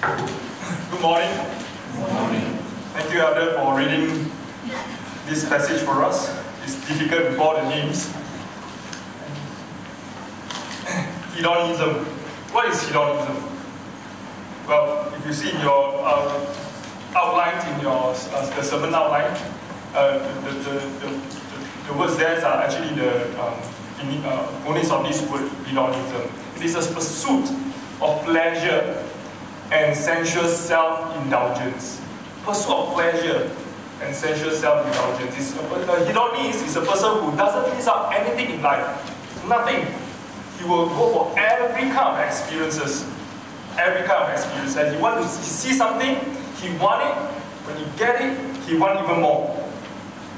Good morning. Good morning. Thank you, Elder, for reading this passage for us. It's difficult all the names. Hedonism. What is hedonism? Well, if you see in your uh, outline, in your uh, the sermon outline, uh, the, the, the, the, words there are actually the um, uh, phonics of this word, hedonism. It is a pursuit of pleasure and sensual self-indulgence. Pursuit of pleasure and sensual self-indulgence. Is a, a hedonist is a person who doesn't miss out anything in life. Nothing. He will go for every kind of experiences. Every kind of experience. And he want to see something, he want it. When he get it, he want even more.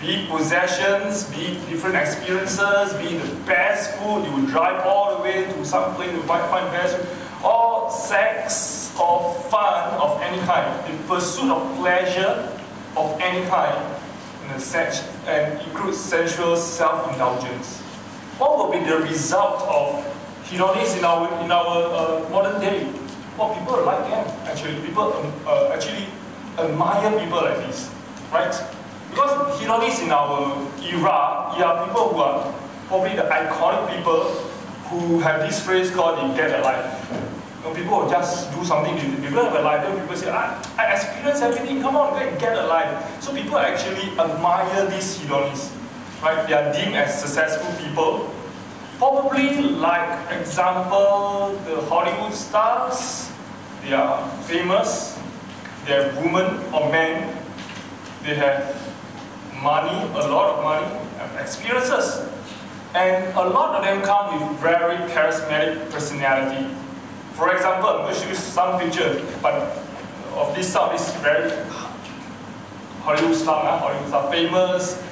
Be it possessions, be it different experiences, be it the best food, you will drive all the way to some place to find best food or sex or fun of any kind, the pursuit of pleasure of any kind, and, includes sensual self-indulgence. What will be the result of hedonists in our in our uh, modern day? Well, people like them actually. People um, uh, actually admire people like this, right? Because hedonists in our era are people who are probably the iconic people who have this phrase called "they get a life." Know, people will just do something, they, don't have a life, then people say, I, I experience everything, come on, go and get a life. So people actually admire these hedonists, right? They are deemed as successful people. Probably like example, the Hollywood stars, they are famous, they are women or men, they have money, a lot of money, and experiences. And a lot of them come with very charismatic personality. For example, I'm going to show you some picture, but of this song is very Hollywood star, uh, Hollywood star, famous,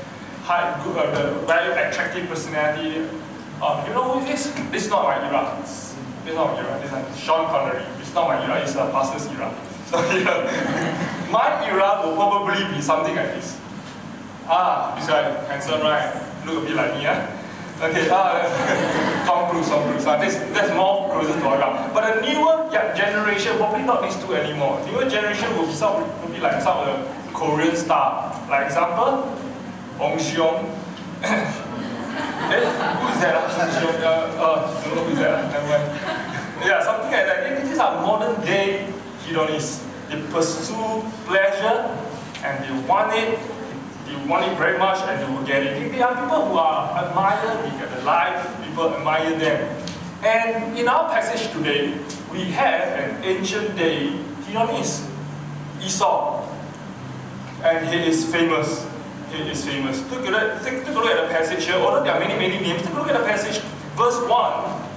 high, good, uh, very attractive personality. Uh, you know who is this? Is not my era. This is not my era. This is Sean Connery. It's not my era. It's the pastor's era. So yeah, my era will probably be something like this. Ah, this guy, handsome, right? Look a bit like me, huh? Okay, uh, Tom Cruise, Tom Cruise. Uh, that's, that's more closer to our But a newer generation, probably not these two anymore. Newer generation will be, some, will be like some of the Korean star. Like example, Ong Xiong. eh, who is that? Ong Xiong. Uh, uh, don't know who is that. Never mind. Yeah, something like that. These are modern day hedonists. They pursue pleasure and they want it you want it very much and you will get it. There are people who are admire, they get the life, people admire them. And in our passage today, we have an ancient day hedonist, Esau. And he is famous. He is famous. Take a, look, take, take a look at the passage here. Although there are many, many names, take a look at the passage. Verse 1,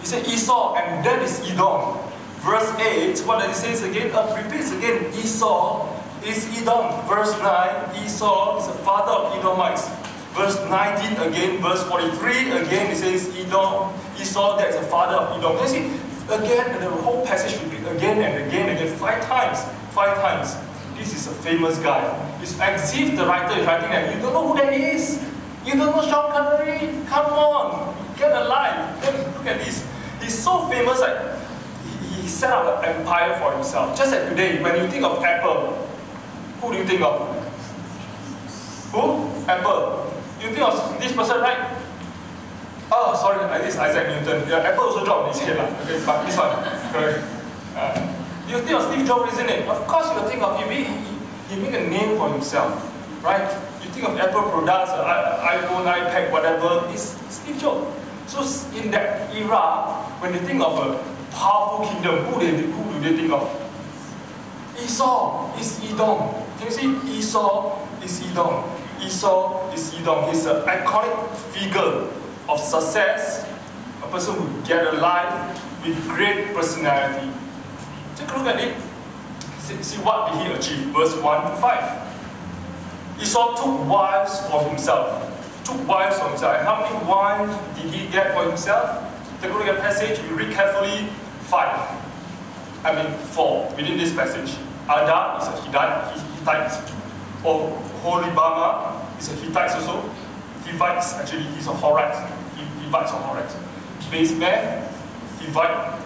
he said Esau, and that is Edom. Verse 8, what does it say again? Uh, repeats again, Esau is Edom. Verse 9, Esau is the father of Edomites. Verse 19 again, verse 43 again, it says Edom, Esau, that's the father of Edom. You see, again, the whole passage repeat again and again and again, five times, five times. This is a famous guy. It's as if the writer is writing that you don't know who that is. You don't know Sean Connery? Come on, get alive. Look at this. He's so famous that he set up an empire for himself. Just like today, when you think of Apple, who do you think of? Who? Apple. You think of this person, right? Oh, sorry, this Isaac Newton. Yeah, Apple also dropped his head, okay, but this one, correct. Uh, you think of Steve Jobs, isn't it? Of course you think of him. He, he, he made a name for himself, right? You think of Apple products, uh, iPhone, iPad, whatever, it's Steve Jobs. So in that era, when they think of a powerful kingdom, who, they, who do they think of? Esau is Edom. Can you see Esau is Edom? Esau is Edom. He's an iconic figure of success, a person who get a life with great personality. Take a look at it. See, see what did he achieve? Verse 1 to 5. Esau took wives for himself. Took wives for himself. How many wives did he get for himself? Take a look at the passage. We read carefully. Five. I mean, four within this passage. Adah is a Hittite. Hittite. Or Holibama is a Hittite also. Hivites, actually, he's a Horite. Hivites or Horite. Basemath, Hivite.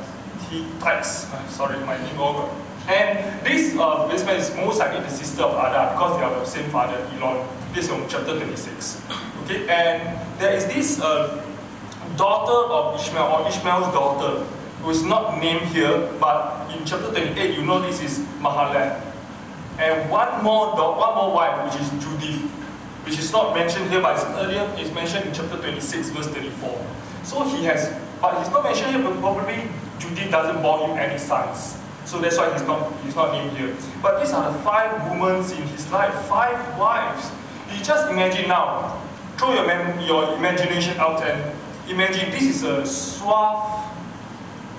Hittites. Uh, sorry, my name over. And this uh, this man is most likely the sister of Adah because they are the same father, Elon. This is from chapter 26. Okay, and there is this uh, daughter of Ishmael, or Ishmael's daughter, who is not named here, but in chapter 28, you know this is Mahalath. And one more one more wife, which is Judith, which is not mentioned here, but it's earlier, it's mentioned in chapter 26, verse 34. So he has, but he's not mentioned here, but probably Judith doesn't bore him any sons. So that's why he's not, he's not named here. But these are the five women in his life, five wives. You just imagine now, throw your, your imagination out and imagine this is a suave,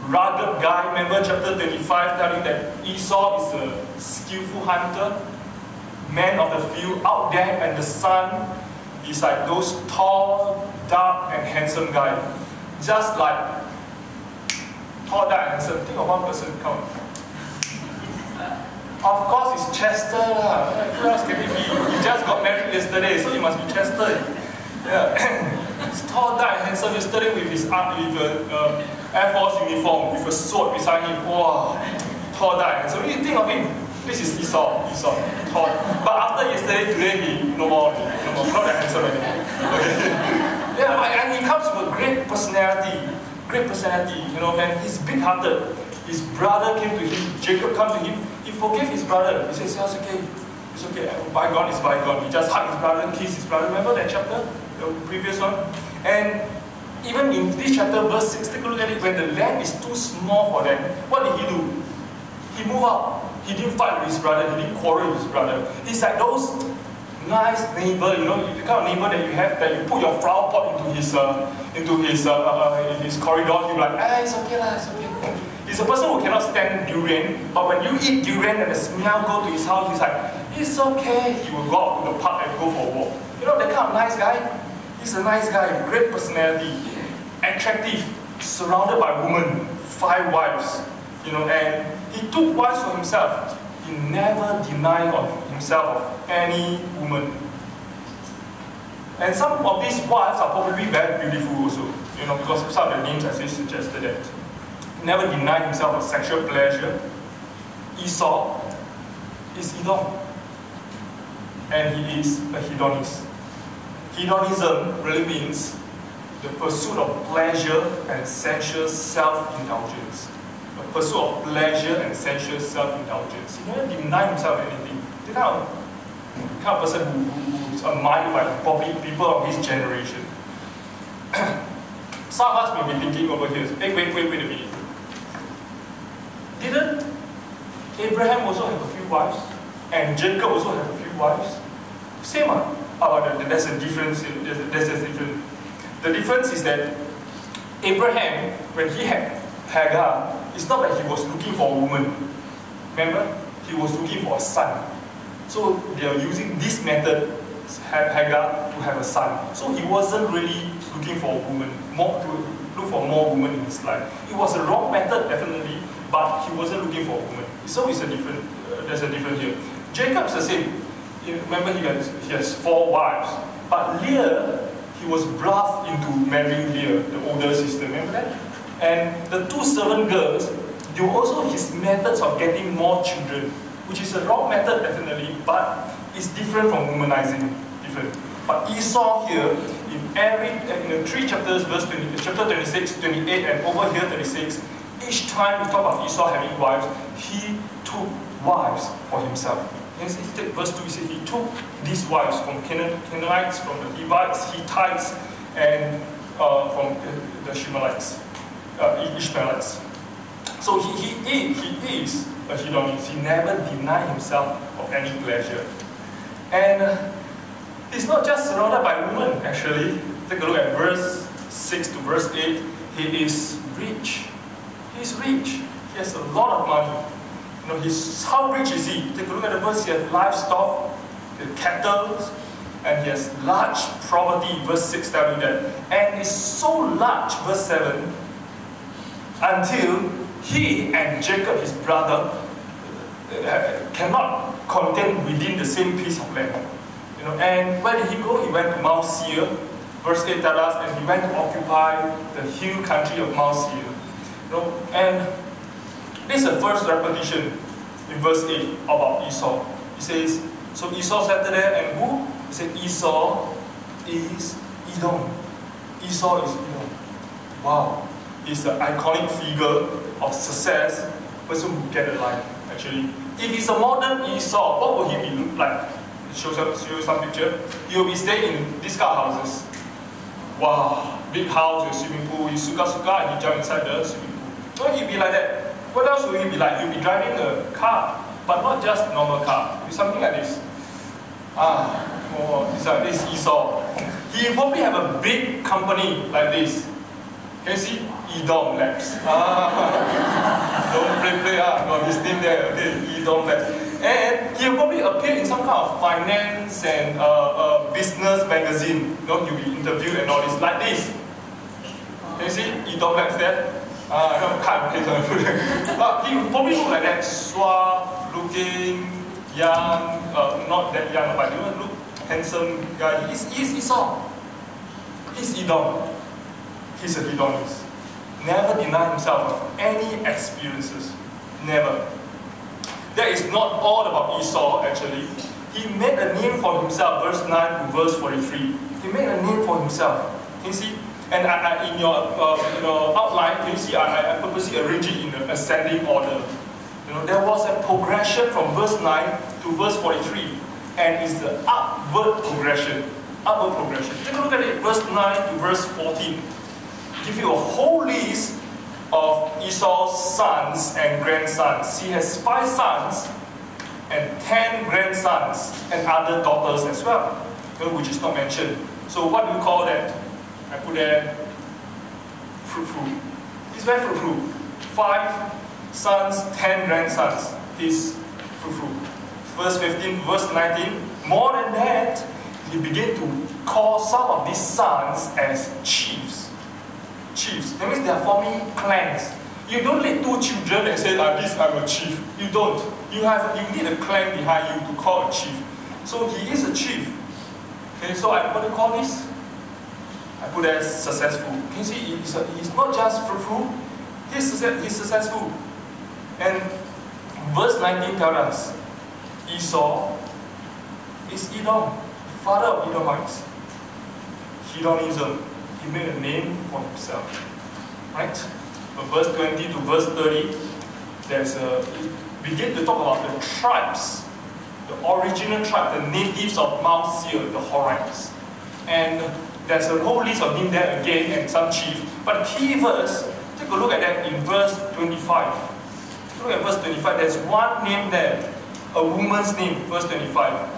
rugged guy. Remember chapter 25 telling that Esau is a skillful hunter, man of the field out there and the sun is like those tall, dark and handsome guy. Just like tall, dark and handsome. Think of one person, come on. Of course it's Chester. Who else can it be? He just got married yesterday, so he must be Chester. Yeah. He's tall, dark, and handsome yesterday with his arm, with a uh, Air Force uniform, with a sword beside him. Wow, tall, dark, and handsome. You think of him, this is Esau, Esau, tall. But after yesterday, today he no more, no more, not that handsome anymore. Okay. yeah, and he comes with a great personality, great personality, you know, and he's big-hearted. His brother came to him, Jacob come to him, he forgave his brother. He says, yeah, it's okay. It's okay. Bygone is bygone. He just hugged his brother, kissed his brother. Remember that chapter? The previous one? And even in this chapter, verse 6, take a look at it. When the land is too small for them, what did he do? He moved out. He didn't fight with his brother. He didn't quarrel with his brother. He's like those nice neighbor, you know, the kind of neighbor that you have that you put your flower pot into his uh, into his uh, uh, his corridor. Be like, ah, it's okay lah, it's okay. He's a person who cannot stand durian, but when you eat durian and the smell go to his house, he's like, it's okay. He will go out to the park and go for a walk. You know, that kind of nice guy. He's a nice guy, great personality, attractive, surrounded by women, five wives. You know, and he took wives for himself. He never denied of himself of any woman. And some of these wives are probably very beautiful also, you know, because some of the names I suggested that never denied himself of sexual pleasure. Esau is Edom. And he is a hedonist. Hedonism really means the pursuit of pleasure and sensual self-indulgence. A pursuit of pleasure and sensual self-indulgence. He never denied himself anything. The kind of, kind of person who, who is admired by probably people of his generation. Some of us may be thinking over here, hey, wait, wait, wait a minute. Didn't Abraham also have a few wives? And Jacob also have a few wives? Same ah. Oh, there's a difference. There's a, there's a difference. The difference is that Abraham, when he had Hagar, it's not that he was looking for a woman. Remember? He was looking for a son. So they are using this method, Hagar, to have a son. So he wasn't really looking for a woman, more to look for more women in his life. It was a wrong method, definitely, but he wasn't looking for a woman. So it's a different, uh, there's a difference here. Jacob's the same. Remember, he has, he has four wives. But Leah, he was bluffed into marrying Leah, the older sister. Remember that? And the two servant girls, they were also his methods of getting more children, which is a wrong method, definitely, but it's different from womanizing. Different. But Esau here, in every in the three chapters, verse 20, chapter 26, 28, and over here 36, each time we talk about Esau having wives, he took wives for himself. Verse 2, he said he took these wives from Canaan, Canaanites, from the Levites, Hittites, and uh, from the, Shemalites, uh, Ishmaelites. So he, he, he is a hedonist. He never denied himself of any pleasure. And uh, he's not just surrounded by women, actually. Take a look at verse 6 to verse 8. He is rich. He's rich. He has a lot of money. You know, he's, how rich is he? Take a look at the verse. He has livestock, cattle, and he has large property. Verse 6 telling that. And it's so large, verse 7, until he and Jacob, his brother, uh, cannot contain within the same piece of land. You know, and where did he go? He went to Mount Seir. Verse 8 tells us, and he went to occupy the hill country of Mount Seir. You know, and This is the first repetition in verse 8 about Esau. He says, so Esau sat there and who? He said, Esau is Edom. Esau is Edom. Wow. He's an iconic figure of success, person who get a life, actually. If he's a modern Esau, what would he be look like? Show some, show some picture. He will be staying in these of houses. Wow, big house with swimming pool. He suka suka and he jump inside the swimming pool. So he'll be like that. What else will he be like? He'll be driving a car, but not just normal car. It's something like this. Ah, oh, it's like this Esau. He probably have a big company like this. Can you see? Edom Labs. Ah, don't play play ah. Got his name there. Okay, Edom Labs. And he'll probably appear in some kind of finance and uh, uh, business magazine. You know, he'll be interviewed and all this like this. Can you see Edom Labs there? But he probably look like that, suave looking, young, uh, not that young, but know, look handsome guy. He's, he's Esau. He's Edom. He's a hedonist. Never deny himself of any experiences. Never. That is not all about Esau, actually. He made a name for himself, verse 9 to verse 43. He made a name for himself. You see? And I, I, in, your, uh, outline, you see, I, I purposely arranged it in an ascending order. You know, there was a progression from verse 9 to verse 43, and it's the upward progression. Upward progression. Take a look at it, verse 9 to verse 14. Give you a whole list of Esau's sons and grandsons. He has five sons and ten grandsons and other daughters as well, which is not mentioned. So what do you call that? I put uh, there fruitful. He's very fruitful. Five sons, ten grandsons. He's fruitful. Verse 15, verse 19. More than that, he began to call some of these sons as chiefs. Chiefs. That means they are forming clans. You don't lead two children and say, like this I'm a chief. You don't. You have you need a clan behind you to call a chief. So he is a chief. Okay, so I what do you call this? Put as successful. You see he's, he's not just fruitful, he's, he's successful. And verse 19 tells us Esau is Edom, father of Edomites. Hedonism. He made a name for himself. Right? From verse 20 to verse 30, there's a begin to talk about the tribes, the original tribe, the natives of Mount Seir, the Horites. And there's a whole list of names there again and some chief. But key verse, take a look at that in verse 25. Look at verse 25. There's one name there, a woman's name, verse 25.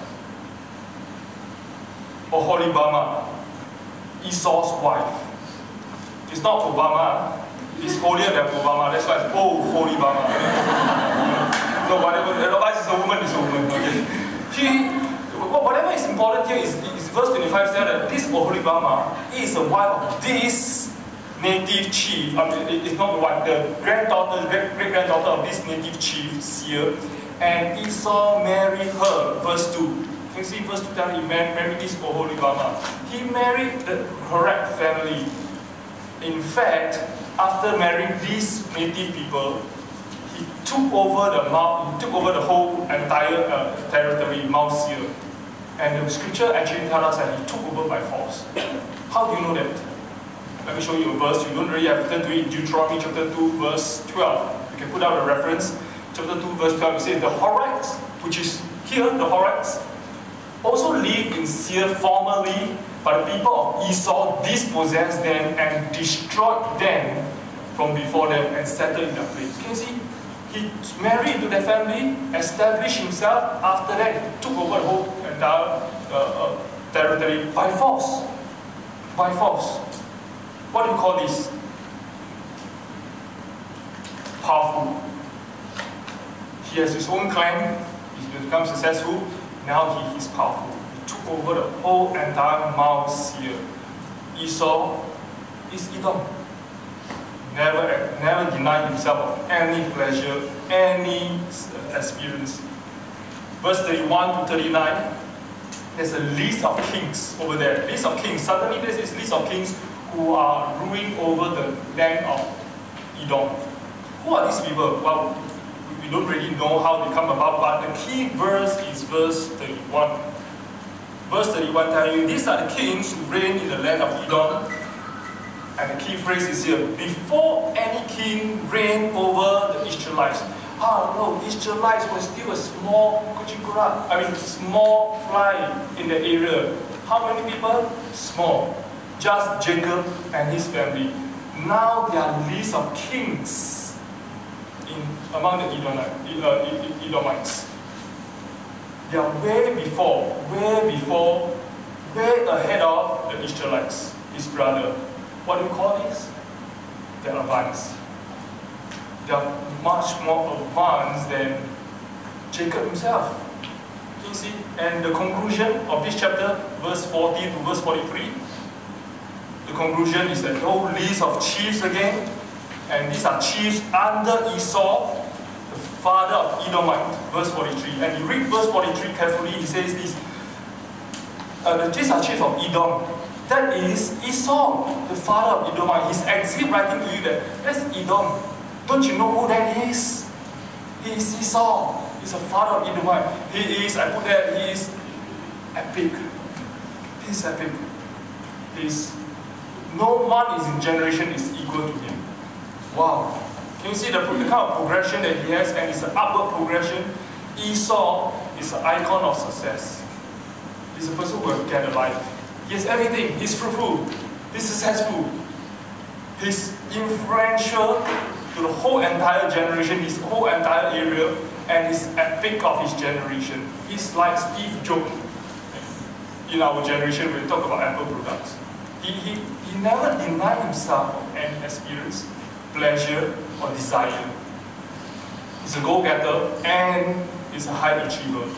Oholibama, Esau's wife. It's not Obama, it's holier than Obama. That's why it's Oh Holibama. no, whatever. Otherwise, it's a woman, it's a woman. Okay. She, whatever is important here is verse 25 said that this Oholibama is the wife of this native chief, I mean, it's not the wife, the granddaughter, great, great granddaughter of this native chief, Seir, and Esau married her, verse 2. You see verse 2 that he married this Oholibama. He married the correct family. In fact, after marrying these native people, he took over the he took over the whole entire uh, territory, Mount Seir. And the scripture actually tells us that he took over by force. How do you know that? Let me show you a verse. You don't really have to turn to it. Deuteronomy chapter 2, verse 12. You can put out a reference. Chapter 2, verse 12, it says, The Horites, which is here, the Horites, also lived in Seir formerly, but the people of Esau dispossessed them and destroyed them from before them and settled in their place. Can you see? He married to their family, established himself. After that, took over the whole entire uh, uh, territory by force. By force. What do you call this? Powerful. He has his own clan, he's become successful, now he is powerful. He took over the whole entire Mount Seir. Esau is Edom. Never, never denied himself of any pleasure, any experience. Verse 31 to 39, there's a list of kings over there. List of kings. Suddenly there's this list of kings who are ruling over the land of Edom. Who are these people? Well, we don't really know how they come about, but the key verse is verse 31. Verse 31 tells you, these are the kings who reign in the land of Edom. And the key phrase is here, before any king reigned over the Israelites. Ah, no, these Israelites were still a small kuchikura, I mean, small fly in the area. How many people? Small. Just Jacob and his family. Now they are list of kings in, among the uh, Edomites. They are way before, way before, way ahead of the Israelites, his brother. What do you call this? They're advanced. They are much more advanced than Jacob himself. You see? And the conclusion of this chapter, verse 40 to verse 43, the conclusion is that whole list of chiefs again, and these are chiefs under Esau, the father of Edomite, verse 43. And you read verse 43 carefully, he says this, uh, these are chiefs of Edom. That is Esau, the father of Edomite. He's actually writing to you that that's Edom. Don't you know who that is? He is Esau. He's a father of Edomite. He is, I put that, he is epic. He's epic. He's, no one is in generation is equal to him. Wow. Can you see the, the kind of progression that he has and it's an upward progression? Esau is an icon of success. He's a person who will get a life. He has everything. He's fruitful. He's successful. He's influential to the whole entire generation, his whole entire area, and he's epic of his generation. He's like Steve Jobs in our generation when we talk about Apple products. He, he, he never denied himself of any experience pleasure, or desire. He's a go-getter and he's a high achiever.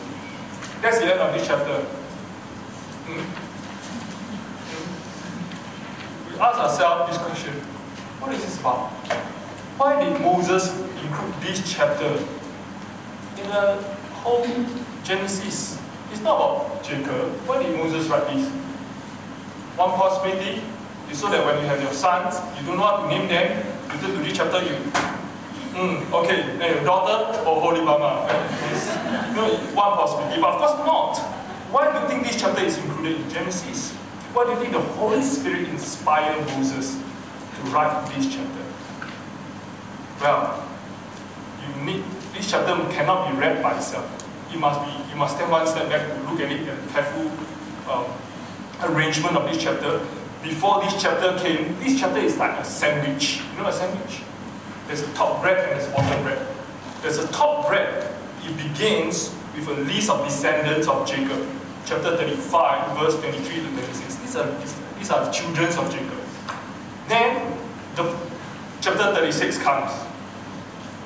That's the end of this chapter. Hmm? Hmm? We ask ourselves this question, what is this about? Why did Moses include this chapter in the whole Genesis? It's not about Jacob. Why did Moses write this? One possibility is so that when you have your sons, you don't know to name them, you turn to this chapter, you, mm, okay, and your daughter or Holy Mama. Right? no, one possibility, but of course not. Why do you think this chapter is included in Genesis? Why do you think the Holy Spirit inspired Moses to write this chapter? Well, you need this chapter cannot be read by itself. You must be you must take one step back to look at it and careful um, arrangement of this chapter before this chapter came, this chapter is like a sandwich. You know a sandwich? There's a top bread and there's a bottom bread. There's a top bread. It begins with a list of descendants of Jacob. Chapter 35, verse 23 to 36. These are, these are the children of Jacob. Then, the chapter 36 comes.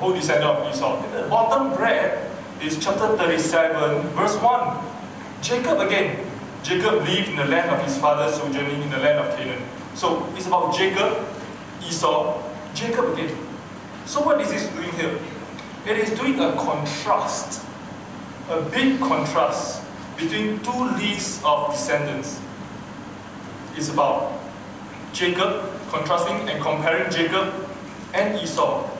Whole descendant of Esau. And the bottom bread is chapter 37, verse 1. Jacob again, Jacob lived in the land of his father, sojourning in the land of Canaan. So it's about Jacob, Esau, Jacob again. So what is this doing here? It is doing a contrast, a big contrast between two lists of descendants. It's about Jacob, contrasting and comparing Jacob and Esau.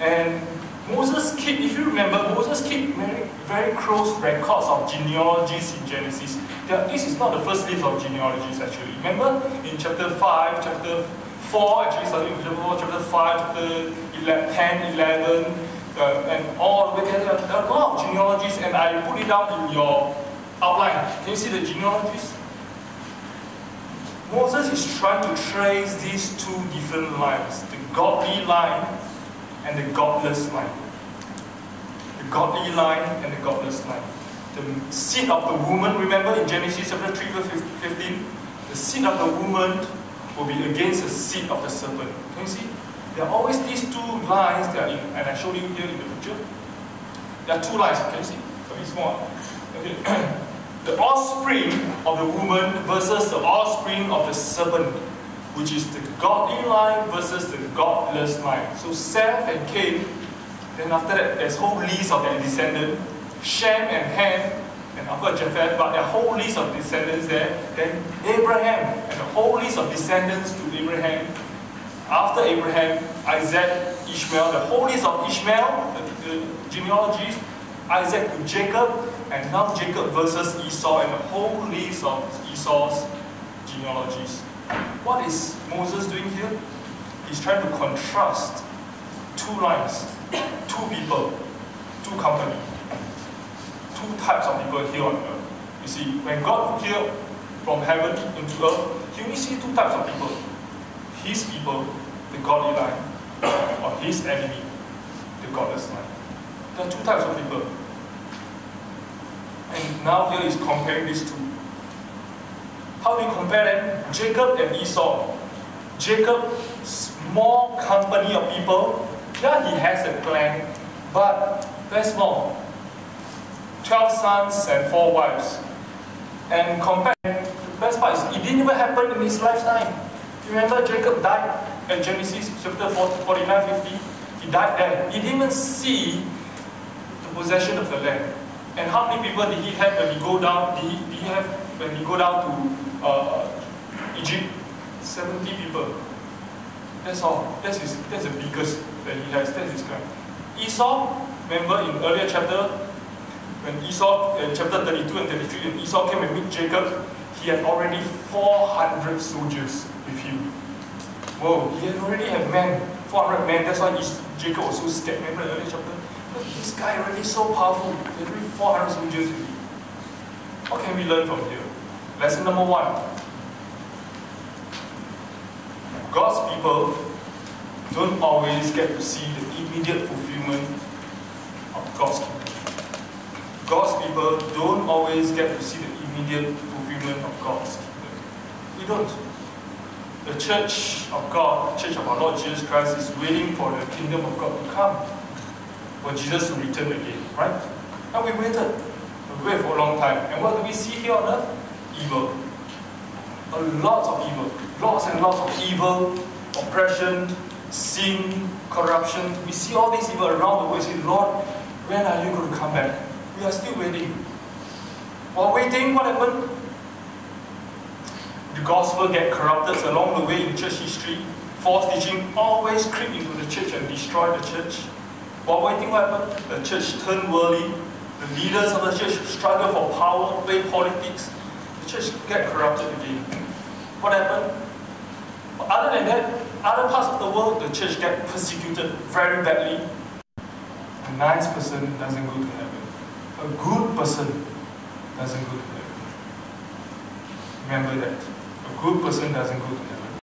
And Moses keep, if you remember, Moses keep very, very close records of genealogies in Genesis. this is not the first list of genealogies actually. Remember in chapter 5, chapter 4, actually starting with chapter 4, chapter 5, chapter 11, 10, 11, uh, and all the way there, there are a lot of genealogies and I put it down in your outline. Can you see the genealogies? Moses is trying to trace these two different lines, the godly line and the godless line. The godly line and the godless line. The seed of the woman, remember in Genesis chapter 3 verse 15, the seed of the woman will be against the seed of the serpent. Can you see? There are always these two lines that are in, and I showed you here in the picture. There are two lines, can you see? A bit small. Okay. the offspring of the woman versus the offspring of the serpent which is the godly line versus the godless line. So Seth and Cain, then after that there's whole list of their descendants, Shem and Ham, and after Japheth, but are whole list of descendants there. Then Abraham, and a whole list of descendants to Abraham. After Abraham, Isaac, Ishmael, the whole list of Ishmael, the, the genealogies, Isaac to Jacob, and now Jacob versus Esau, and the whole list of Esau's genealogies. What is Moses doing here? He's trying to contrast two lines, two people, two company, two types of people here on earth. You see, when God here from heaven into earth, he only see two types of people. His people, the godly line, or his enemy, the godless line. There are two types of people. And now here he's comparing these two. How do you compare them? Jacob and Esau. Jacob, small company of people. Yeah, he has a clan, but very small. 12 sons and 4 wives. And compare, the best part is it didn't even happen in his lifetime. Remember Jacob died at Genesis chapter 49, 50? He died there. He didn't even see the possession of the land. And how many people did he have when he go down? Did he, did he have when he go down to uh, Egypt? 70 people. That's all. That's his, that's the biggest that he has. That's his kind. Esau, remember in earlier chapter, when Esau, uh, chapter 32 and 33, when Esau came and meet Jacob, he had already 400 soldiers with him. Whoa, he had already have men, 400 men. That's why Jacob was so scared. Remember the earlier chapter? this guy already so powerful. He had 400 soldiers with him. What can we learn from here? Lesson number one. God's people don't always get to see the immediate fulfillment of God's kingdom. God's people don't always get to see the immediate fulfillment of God's kingdom. We don't. The church of God, the church of our Lord Jesus Christ, is waiting for the kingdom of God to come, for Jesus to return again, right? And we waited. We waited for a long time. And what do we see here on earth? Evil. A lot of evil. Lots and lots of evil, oppression, sin, corruption. We see all these evil around the world. We say, Lord, when are you going to come back? We are still waiting. While waiting, what happened? The gospel get corrupted along the way in church history. False teaching always creep into the church and destroy the church. While waiting, what happened? The church turned worldly. The leaders of the church struggle for power, play politics. Church get corrupted again. What happened? Other than that, other parts of the world, the church get persecuted very badly. A nice person doesn't go to heaven a good person doesn't go to heaven. Remember that. A good person doesn't go to heaven.